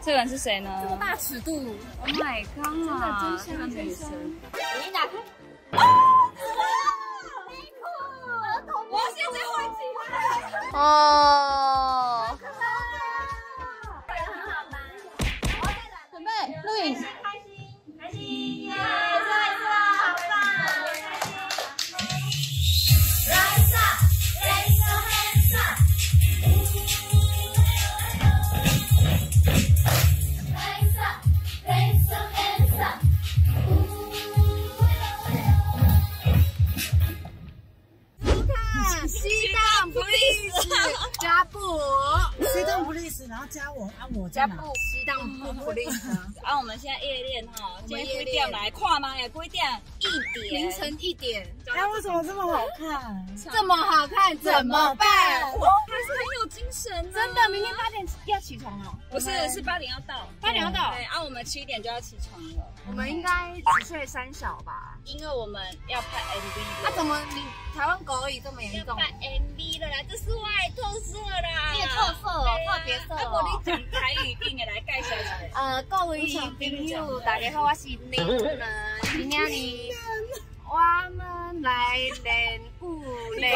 这个人是谁呢？这么大尺度，Oh my god！真的真香，这个女生。你打开。我现在会起来。哦。啊！我加不西当不不利啊！我们现在夜练哈，今天几点来？跨吗？也几点？一点，凌晨一点。哎，为什么这么好看？这么好看怎么办？还是很有精神，真的。明天八点要起床哦。不是，是八点要到，八点要到。对，啊，我们七点就要起床了。我们应该只睡三小吧？因为我们要拍 MV。啊，怎么你台湾狗语这么严重？拍 MV 了啦，这是外特色啦。你的特色哦，特别色哦。你讲台语，并来介绍一下。呃，各位朋友，大家好，我是林人。今天呢，我们来练舞练。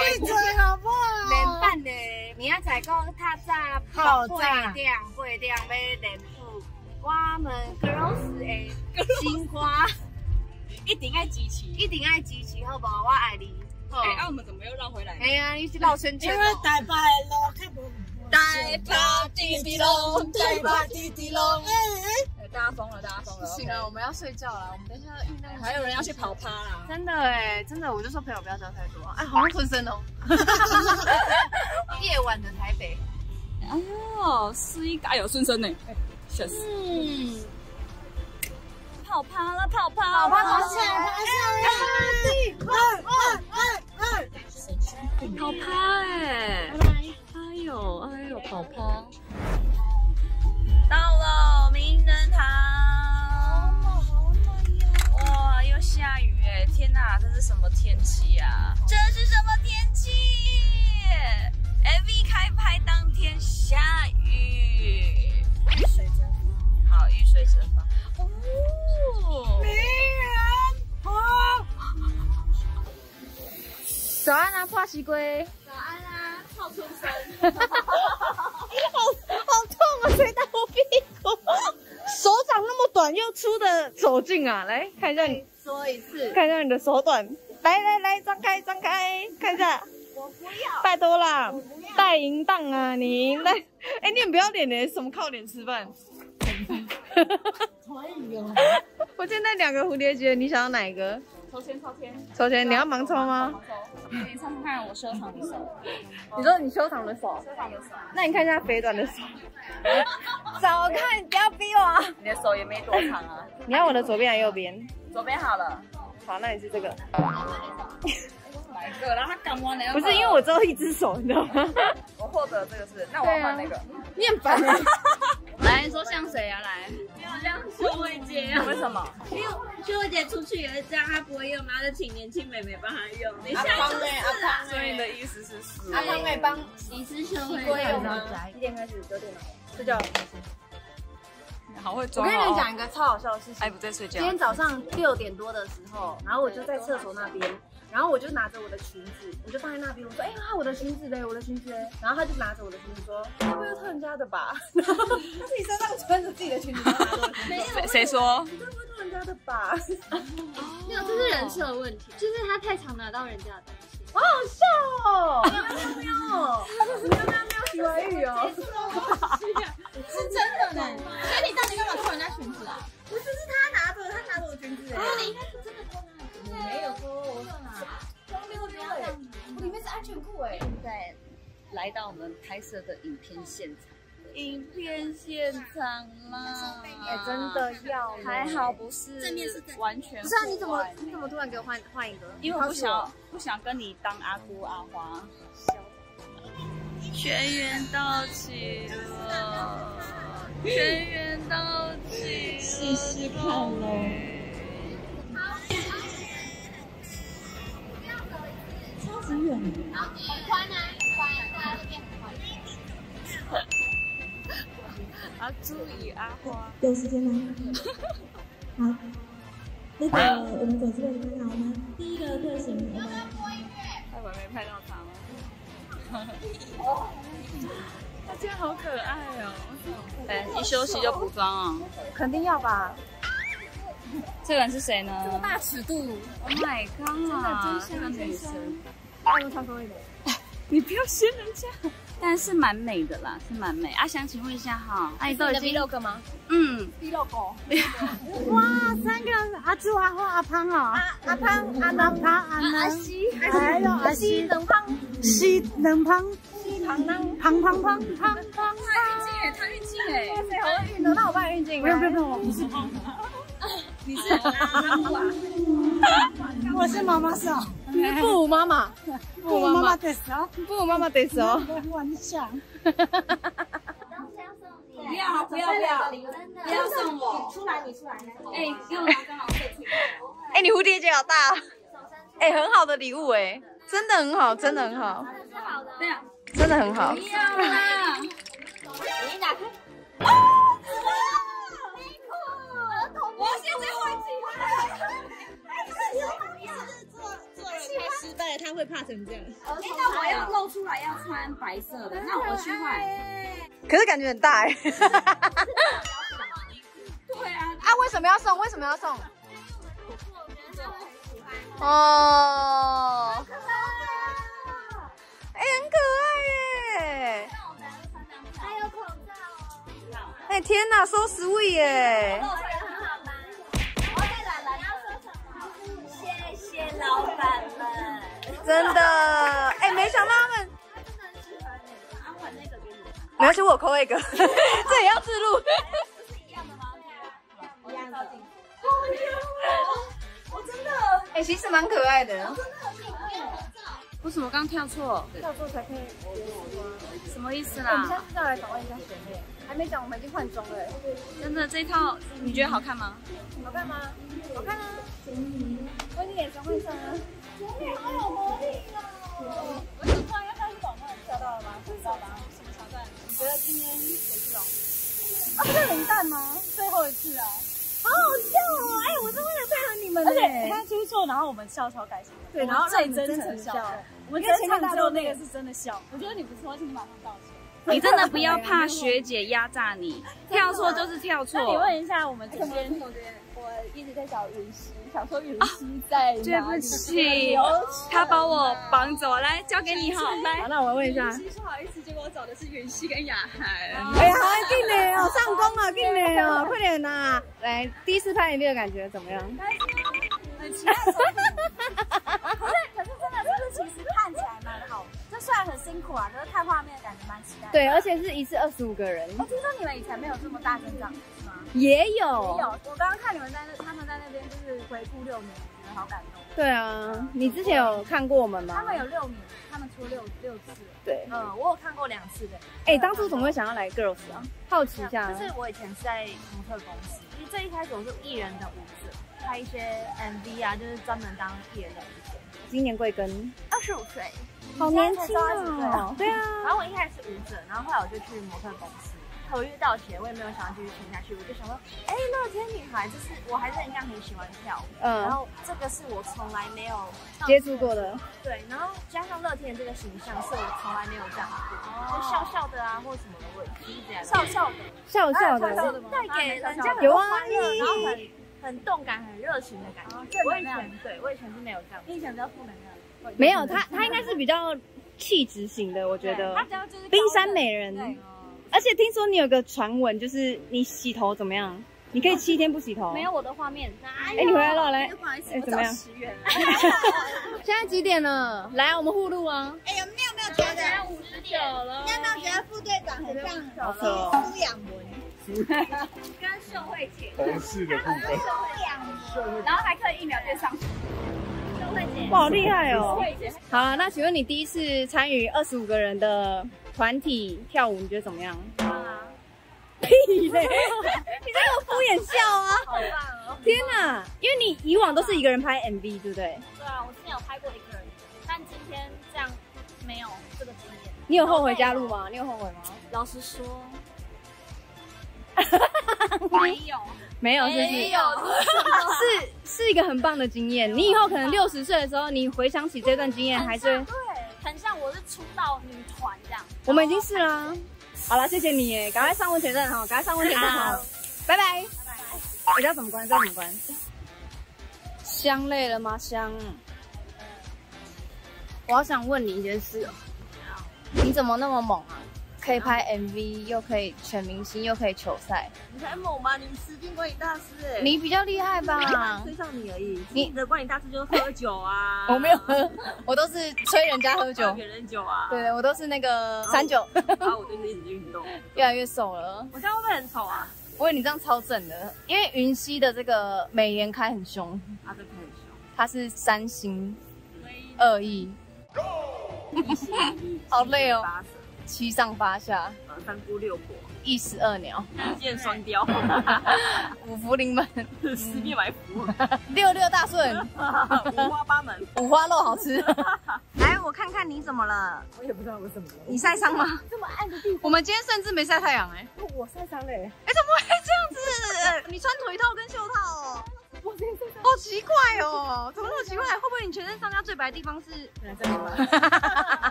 好不好？练班的，明仔载讲他早八点八点要练舞。我们 girls 的新歌一定爱支持，一定爱支持，好不好？我爱你。哎，那我们怎么又绕回来？哎呀，你是绕圈圈。因为大巴的路看不。大巴滴滴隆，大巴滴滴隆。哎哎，大家疯了，大家疯了。不行了，我们要睡觉了。我们等一下要运动。还有人要去跑趴啦。真的哎，真的，我就说朋友不要交太多。哎，好像春生哦。夜晚的台北。哎呦，是一个哎呦，孙生呢？吓死。嗯。跑趴了，跑趴，跑趴，跑起来，跑起来！二二二二，跑趴哎！哎呦哎呦，跑趴！到了名人堂。好冷呀！哇，又下雨哎！天呐，这是什么天气呀？西龟。早安啊，泡春生。好好痛啊，捶打我屁股。手掌那么短又粗的手劲啊，来看一下你。说一次。看一下你的手短。来来来，张开张开，看一下。我不要。拜托啦。带淫荡啊你，来。哎，你很不要脸的，什么靠脸吃饭？可以哦。我现在两个蝴蝶结，你想要哪一个？抽签抽签。抽签，你要盲抽吗？盲抽。给你看看我修长的手。你说你修长的手？修长的手。那你看一下肥短的手。少看，不要逼我。你的手也没多长啊。你要我的左边还是右边？左边好了。好，那你是这个。哪一个？然后他干完了。不是，因为我只有一只手，你知道吗？我获得这个是，那我要换那个。你很烦。来说像谁啊？来，像秀慧姐啊？为什么？因为秀慧姐出去也是这样，她不会用，然后就请年轻妹妹帮她用。阿康妹，阿康妹的意思是是阿康妹帮你是秀慧用吗？几点开始丢电脑？睡觉。好会装。我跟你们讲一个超好笑的事情。哎，不在睡觉。今天早上六点多的时候，然后我就在厕所那边。然后我就拿着我的裙子，我就放在那边。我说：“哎呀，我的裙子嘞，我的裙子嘞。”然后他就拿着我的裙子说：“会不会偷人家的吧？” 他自己身上穿着自己的裙子，没有。谁说？会不会偷人家的吧？没有，这是人设问题，就是他太常拿到人家的东西。好好笑哦！现场，影片现场啦！哎，真的要，还好不是正面是完全。不是啊，你怎么你怎么突然给我换换一个？因为我不想不想跟你当阿姑阿花。全员到齐了，全员到齐了，试试看喽。很远，好宽啊，阿朱与阿花。有时间吗？好，那个我们走这个地方好吗？第一个队形，我们待会没拍到他吗？他今天好可爱哦！哎，一休息就补妆啊。肯定要吧？这个人是谁呢这么大尺度，？Oh my god！真的真香这个女真香生，那用穿高一点。你不要掀人家。但是蛮美的啦，是蛮美。阿翔，请问一下哈，阿你都已经 vlog 吗嗯，？vlog。哇，三个阿朱、阿花、阿胖哦，阿阿胖、阿阿能、胖、阿阿能，西、还有阿西、西、能胖、西能胖、西胖能。胖胖胖胖胖。运镜哎，他运镜哎，谁好会运动？那我帮你运镜。不用不用不用，我不是胖，你是阿布啊？我是妈妈嫂，布舞妈妈，我妈妈的手，布舞妈妈得手。开玩笑。不要不要不要，不要送我！出来，你出来，哎，给我拿张老师的图。哎，你蝴蝶结好大哦。哎，很好的礼物哎，真的很好，真的很好，对啊，真的很好不。要啦！你打开。我现在换起太失败了，他会怕成这样。来。那我要露出来，要穿白色的，那我去换。可是感觉很大哎。对啊，啊，为什么要送？为什么要送？哦，哎、很可爱耶！还有口罩哦。哎、天哪，so sweet 耶！真的，哎、没想到他们，阿文那个给你。没关系，我扣一个，这也要自录。一样的吗？一样的。哎、其实蛮可爱的。为什么刚跳错？跳错才可以什么意思我们下？次再来访问一下学妹。还没讲，我们已经换装了耶，真的这一套你觉得好看吗？好看吗？好看啊！我已经脸上换上啊。好有魔力哦！我想突然要开始广告，你抓到了吗？知道吗？什么桥段？你觉得今天谁知道？啊，不是零蛋吗？最后一次啊！好好笑哦！哎，我真的想配合你们呢。而且他出错，然后我们笑超开心。对，然后最真诚笑。我们因为前面整场只有大家都那个是真的笑。我觉得你不错，请你马上道歉。你真的不要怕学姐压榨你，跳错就是跳错那。你问一下我们这边，我一直在找云熙，想说云熙在对不起，他把我绑走，来交给你哈，来好。那我问一下。不好意思，结果我找的是云熙跟雅涵。哎呀，好进来哦，上工了，进来哦，快点呐！来，第一次拍影片的感觉怎么样？很期待收听。可是可是真的就是其实看起来蛮好的，就虽然很辛苦啊，可是看画面感觉蛮期待的。对，而且是一次二十五个人，我听说你们以前没有这么大阵仗？也有也有，我刚刚看你们在那，他们在那边就是回顾六年，我觉得好感动。对啊，你之前有看过我们吗他？们有六年，他们出六六次。对，嗯，我有看过两次的。哎，当初怎么会想要来 Girls 啊？好奇一下就。是我以前是在模特公司，其实最一开始我是艺人的舞者，拍一些 MV 啊，就是专门当艺人的舞者。今年贵庚？二十五岁，好年轻现在才二十岁哦。对啊，然后我一开始是舞者，然后后来我就去模特公司，头遇到鞋，我也没有想要继续签下去，我就想说，哎，乐天女孩，就是我还是一样很喜欢跳舞，嗯。然嗯，后这个是我从来没有接触过的。对，然后加上乐天这个形象是我从来没有这样过，就笑笑的啊或什么的，我一直这样。笑笑的，笑笑笑的，带给人家很有欢乐，然后很很动感、很热情的感觉。我以前对我以前是没有这样，你以前比较负能量，没有他，他应该是比较气质型的，我觉得。他。比较就是冰山美人。对，而且听说你有个传闻，就是你洗头怎么样？你可以七天不洗头。没有我的画面。哎，你回来了，来。不好意思哎，怎么样？十元。现在几点了？来，我们互录啊。哎，有没有没有觉得？五十九了你有没有觉得副队长很像好扯哦苏养文？跟秀慧姐，同事的部分。然后还可以一秒变上去。秀慧姐，哇，好厉害哦！慧姐，好啊，那请问你第一次参与二十五个人的团体跳舞，你觉得怎么样？啊，屁嘞！你在 给我敷衍笑啊！好棒哦！天哪，因为你以往都是一个人拍 MV，对不对？对啊，我之前有拍过一个人，但今天这样没有这个经验。你有后悔加入吗？你有后悔吗？老实说，没有，没有，是不是？没有，是是一个很棒的经验。你以后可能六十岁的时候，你回想起这段经验，还是对，很像我是出道女团。我们已经是啦。好了，谢谢你耶，赶快上温泉镇哈，赶快上温泉镇哈，拜拜。我要怎么关？知道怎么关？香累了吗？香。我好想问你一件事，你怎么那么猛啊？可以拍 MV，又可以全明星，又可以球赛，你才猛吧？你实境观影大师哎，你比较厉害吧？推上你而已。你你的观影大师就是喝酒啊，我没有喝，我都是催人家喝酒。别人酒啊。对，我都是那个三九，然后我就是一直运动。越来越瘦了。我现在会不会很丑啊？不会你这样超正的，因为云溪的这个美颜开很凶，啊，这开很凶。它是三星二亿，好累哦，七上八下，呃，三姑六婆，一石二鸟，一箭双雕，五福临门，四面埋伏，六六大顺，五花八门。五花肉好吃。来，我看看你怎么了？我也不知道我怎么了。你晒伤吗？这么暗的地方我们今天甚至没晒太阳哎、我晒伤嘞。哎、怎么会这样子？你穿腿套跟袖套哦，我今天晒伤。好奇怪哦，怎么那么奇怪？会不会你全身上下最白的地方是？来这里吧。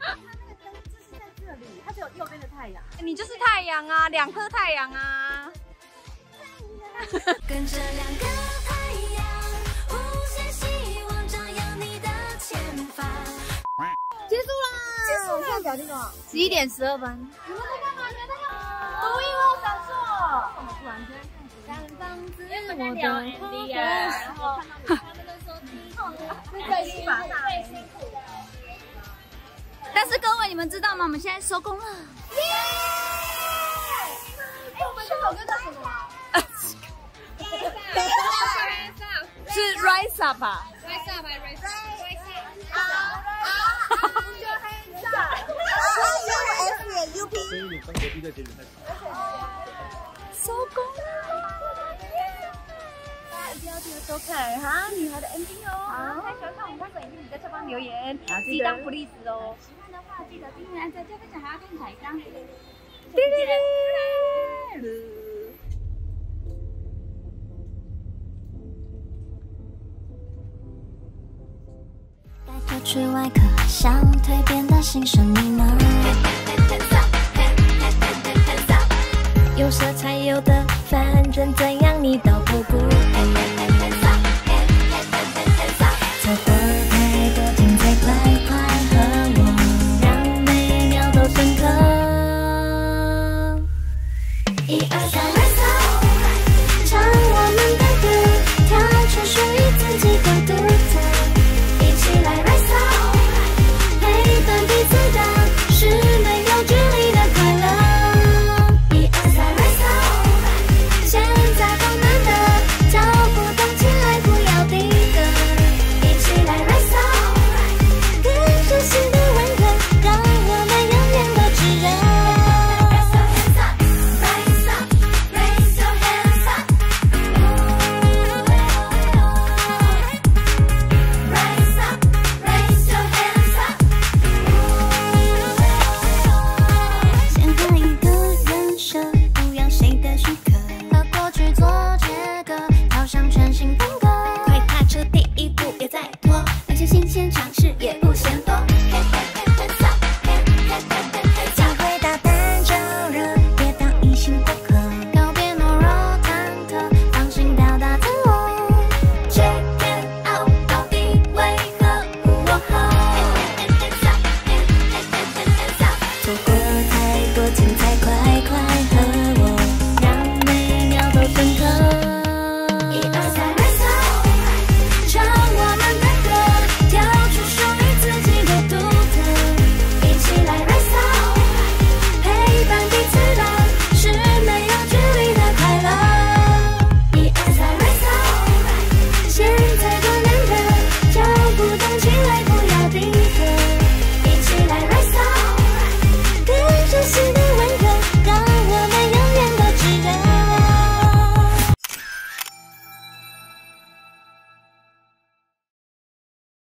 就是在右边的太阳。你就是太阳啊，两颗太阳啊。跟着两个太阳，无限希望照耀你的前方。结束啦！结束了，现在表弟多少？十一点十二分。你们在干嘛？你们在干嘛？独一无闪烁。怎么突然间看因为我们在聊 MV 啊，然后看到你他们都说你最辛苦、最辛苦的。但是各位，你们知道吗？我们现在收工了。哎，我们这首歌叫什么？是 Rise Up 吧？所以你分隔壁的节点在收工了。大家一定要记得收看哈女孩的 MV 哦。喜欢看我们拍摄影片，你在下方留言，记当不利时哦。喜欢的话记得订阅、按赞、加分享，还要看彩章。对对对。该脱去外壳，想蜕变的新生你呢？有色才有的，反正怎样你都不顾。错过太多精彩，快快和我，让每秒都深刻。一二三